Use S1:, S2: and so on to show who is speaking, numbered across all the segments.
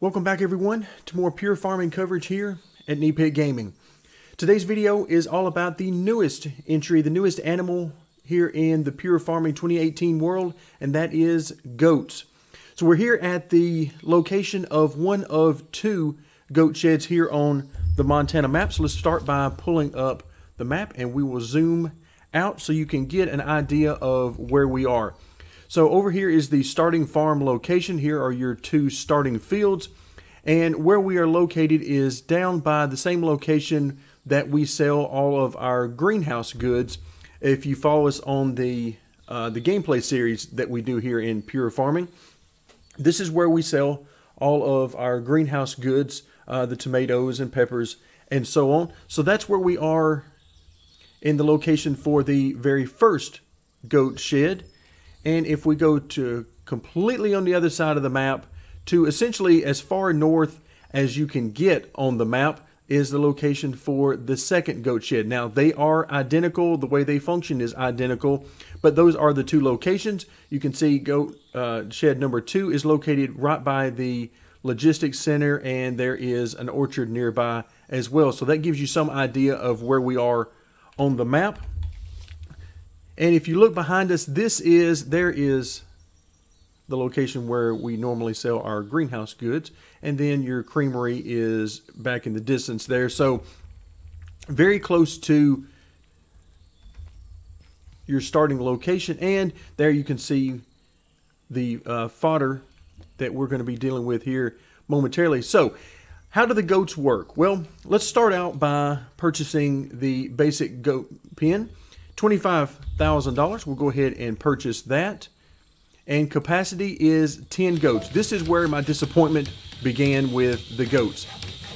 S1: Welcome back everyone to more pure farming coverage here at Knee Pit Gaming. Today's video is all about the newest entry, the newest animal here in the pure farming 2018 world, and that is goats. So we're here at the location of one of two goat sheds here on the Montana map. So let's start by pulling up the map and we will zoom out so you can get an idea of where we are. So over here is the starting farm location. Here are your two starting fields. And where we are located is down by the same location that we sell all of our greenhouse goods. If you follow us on the uh, the gameplay series that we do here in Pure Farming, this is where we sell all of our greenhouse goods, uh, the tomatoes and peppers and so on. So that's where we are in the location for the very first goat shed. And if we go to completely on the other side of the map, to essentially as far north as you can get on the map, is the location for the second goat shed. Now, they are identical. The way they function is identical, but those are the two locations. You can see goat uh, shed number two is located right by the logistics center, and there is an orchard nearby as well. So that gives you some idea of where we are on the map. And if you look behind us, this is, there is the location where we normally sell our greenhouse goods. And then your creamery is back in the distance there. So very close to your starting location. And there you can see the uh, fodder that we're going to be dealing with here momentarily. So how do the goats work? Well, let's start out by purchasing the basic goat pen. $25,000. We'll go ahead and purchase that. And capacity is 10 goats. This is where my disappointment began with the goats.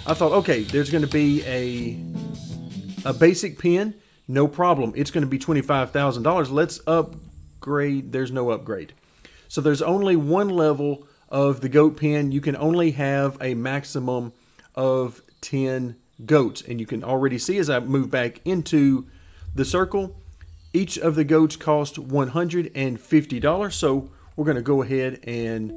S1: I thought, okay, there's going to be a, a basic pen. No problem. It's going to be $25,000. Let's upgrade. There's no upgrade. So there's only one level of the goat pen. You can only have a maximum of 10 goats. And you can already see as I move back into the circle, each of the goats cost $150, so we're going to go ahead and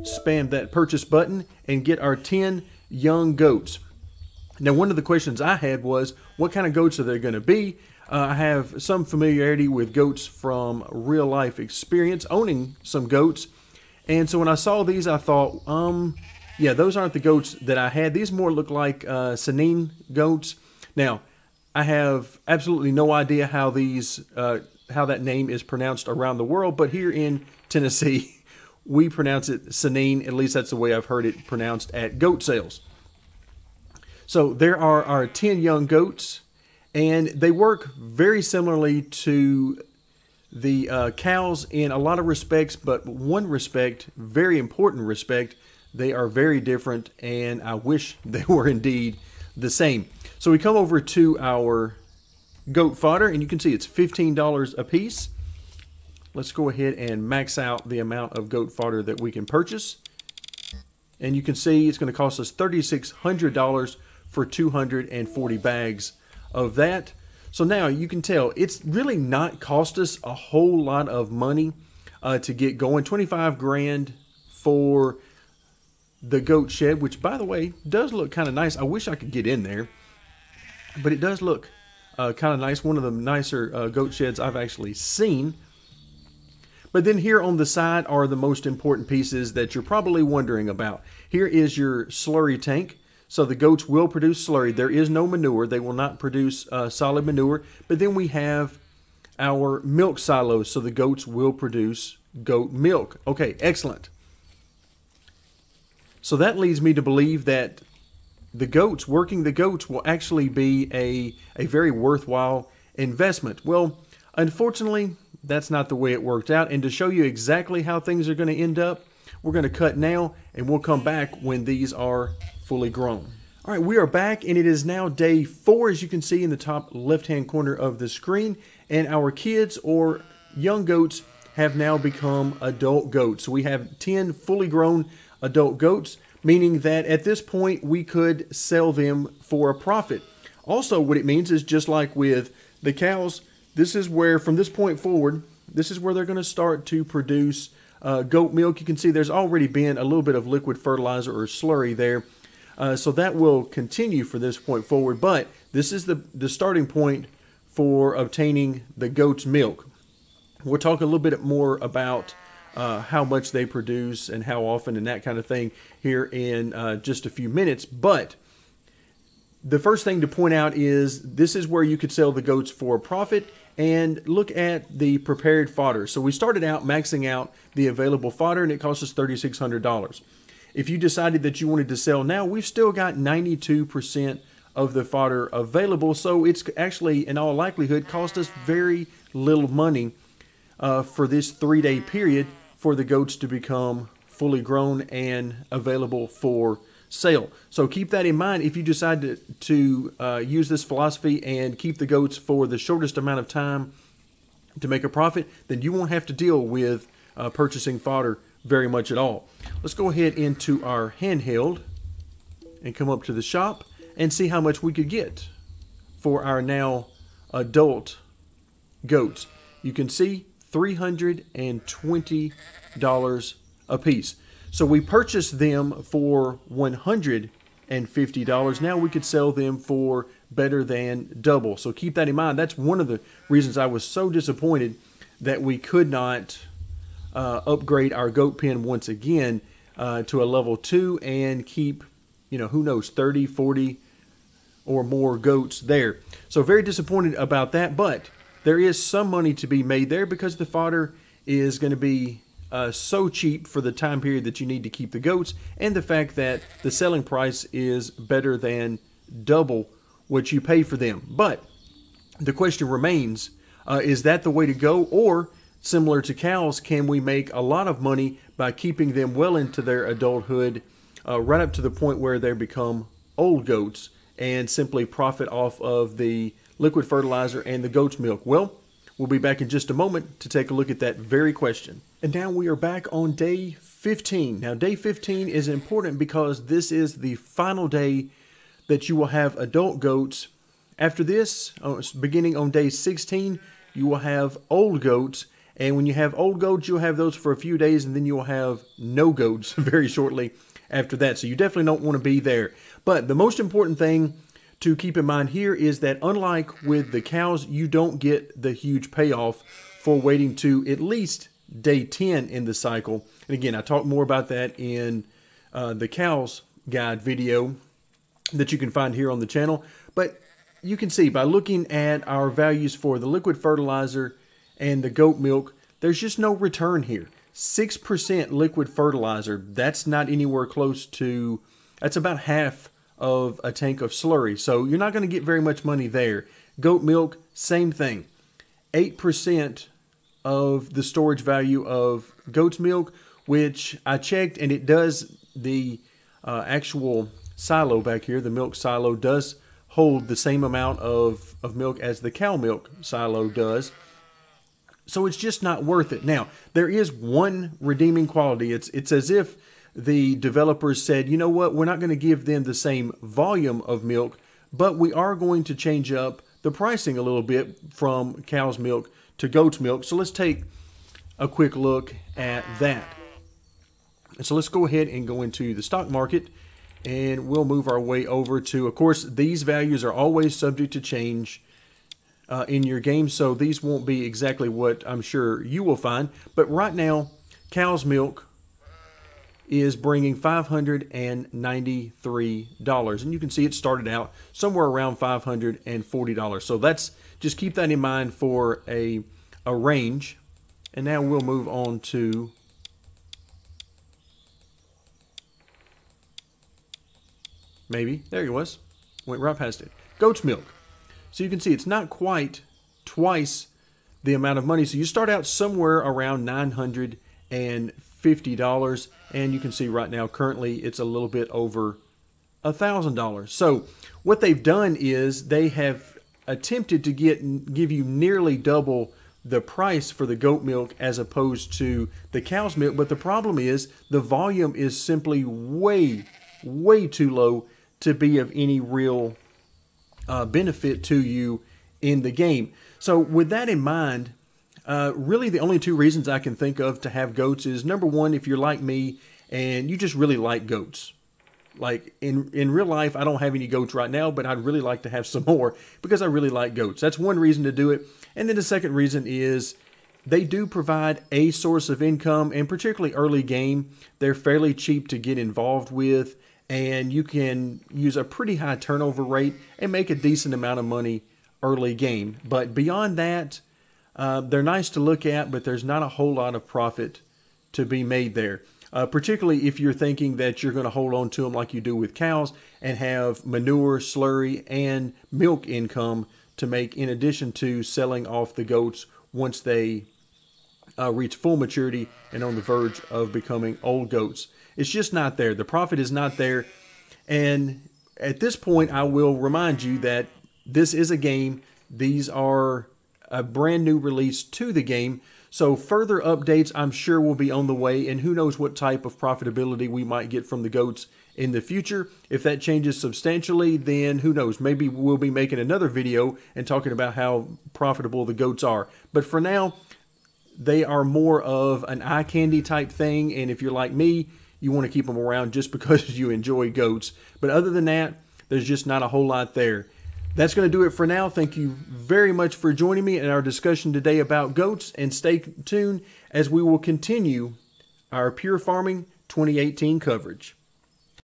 S1: spam that purchase button and get our 10 young goats. Now, one of the questions I had was, what kind of goats are they going to be? Uh, I have some familiarity with goats from real life experience, owning some goats. And so when I saw these, I thought, um, yeah, those aren't the goats that I had. These more look like uh, Saanen goats. Now, I have absolutely no idea how these uh, how that name is pronounced around the world, but here in Tennessee, we pronounce it Saanen. At least that's the way I've heard it pronounced at goat sales. So there are our 10 young goats, and they work very similarly to the uh, cows in a lot of respects, but one respect, very important respect, they are very different, and I wish they were indeed the same. So we come over to our goat fodder and you can see it's $15 a piece. Let's go ahead and max out the amount of goat fodder that we can purchase. And you can see it's going to cost us $3,600 for 240 bags of that. So now you can tell it's really not cost us a whole lot of money uh, to get going. 25 grand for the goat shed, which by the way does look kind of nice. I wish I could get in there but it does look uh, kind of nice. One of the nicer uh, goat sheds I've actually seen. But then here on the side are the most important pieces that you're probably wondering about. Here is your slurry tank. So the goats will produce slurry. There is no manure. They will not produce uh, solid manure. But then we have our milk silos. So the goats will produce goat milk. Okay, excellent. So that leads me to believe that the goats, working the goats, will actually be a, a very worthwhile investment. Well, unfortunately, that's not the way it worked out. And to show you exactly how things are going to end up, we're going to cut now and we'll come back when these are fully grown. All right, we are back and it is now day four, as you can see in the top left-hand corner of the screen. And our kids or young goats have now become adult goats. We have 10 fully grown adult goats meaning that at this point we could sell them for a profit. Also, what it means is just like with the cows, this is where from this point forward, this is where they're going to start to produce uh, goat milk, you can see there's already been a little bit of liquid fertilizer or slurry there. Uh, so that will continue for this point forward, but this is the, the starting point for obtaining the goat's milk. We'll talk a little bit more about uh, how much they produce and how often and that kind of thing here in uh, just a few minutes. But the first thing to point out is this is where you could sell the goats for profit and look at the prepared fodder. So we started out maxing out the available fodder and it cost us $3,600. If you decided that you wanted to sell now, we've still got 92% of the fodder available. So it's actually, in all likelihood, cost us very little money uh, for this three day period for the goats to become fully grown and available for sale. So keep that in mind if you decide to, to uh, use this philosophy and keep the goats for the shortest amount of time to make a profit, then you won't have to deal with uh, purchasing fodder very much at all. Let's go ahead into our handheld and come up to the shop and see how much we could get for our now adult goats. You can see $320 a piece. So we purchased them for $150. Now we could sell them for better than double. So keep that in mind. That's one of the reasons I was so disappointed that we could not uh, upgrade our goat pen once again uh, to a level two and keep, you know, who knows, 30, 40 or more goats there. So very disappointed about that, but there is some money to be made there because the fodder is going to be uh, so cheap for the time period that you need to keep the goats, and the fact that the selling price is better than double what you pay for them. But the question remains uh, is that the way to go, or similar to cows, can we make a lot of money by keeping them well into their adulthood, uh, right up to the point where they become old goats, and simply profit off of the liquid fertilizer and the goat's milk? Well, we'll be back in just a moment to take a look at that very question. And now we are back on day 15. Now, day 15 is important because this is the final day that you will have adult goats. After this, uh, beginning on day 16, you will have old goats. And when you have old goats, you'll have those for a few days, and then you'll have no goats very shortly after that. So you definitely don't want to be there. But the most important thing to keep in mind here is that unlike with the cows, you don't get the huge payoff for waiting to at least day 10 in the cycle. And again, I talk more about that in uh, the cows guide video that you can find here on the channel. But you can see by looking at our values for the liquid fertilizer and the goat milk, there's just no return here. 6% liquid fertilizer, that's not anywhere close to, that's about half of a tank of slurry. So you're not going to get very much money there. Goat milk, same thing. 8% of the storage value of goat's milk, which I checked and it does the uh, actual silo back here, the milk silo does hold the same amount of, of milk as the cow milk silo does. So it's just not worth it. Now, there is one redeeming quality. It's it's as if the developers said, you know what, we're not going to give them the same volume of milk, but we are going to change up the pricing a little bit from cow's milk to goat's milk. So let's take a quick look at that. so let's go ahead and go into the stock market and we'll move our way over to, of course, these values are always subject to change uh, in your game, so these won't be exactly what I'm sure you will find. But right now, cow's milk is bringing $593. And you can see it started out somewhere around $540. So that's just keep that in mind for a, a range. And now we'll move on to maybe. There he was. Went right past it. Goat's milk. So you can see it's not quite twice the amount of money. So you start out somewhere around 900 and $50. And you can see right now, currently, it's a little bit over a $1,000. So what they've done is they have attempted to get give you nearly double the price for the goat milk as opposed to the cow's milk. But the problem is the volume is simply way, way too low to be of any real uh, benefit to you in the game. So with that in mind, Uh, really, the only two reasons I can think of to have goats is number one, if you're like me and you just really like goats. Like in in real life, I don't have any goats right now, but I'd really like to have some more because I really like goats. That's one reason to do it. And then the second reason is they do provide a source of income, and particularly early game, they're fairly cheap to get involved with, and you can use a pretty high turnover rate and make a decent amount of money early game. But beyond that, uh, they're nice to look at, but there's not a whole lot of profit to be made there. Uh, particularly if you're thinking that you're going to hold on to them like you do with cows and have manure, slurry, and milk income to make in addition to selling off the goats once they uh, reach full maturity and on the verge of becoming old goats. It's just not there. The profit is not there. And at this point, I will remind you that this is a game. These are a brand new release to the game. So further updates, I'm sure, will be on the way, and who knows what type of profitability we might get from the goats in the future. If that changes substantially, then who knows? Maybe we'll be making another video and talking about how profitable the goats are. But for now, they are more of an eye candy type thing. And if you're like me, you want to keep them around just because you enjoy goats. But other than that, there's just not a whole lot there. That's going to do it for now. Thank you very much for joining me in our discussion today about goats. And stay tuned as we will continue our Pure Farming 2018 coverage.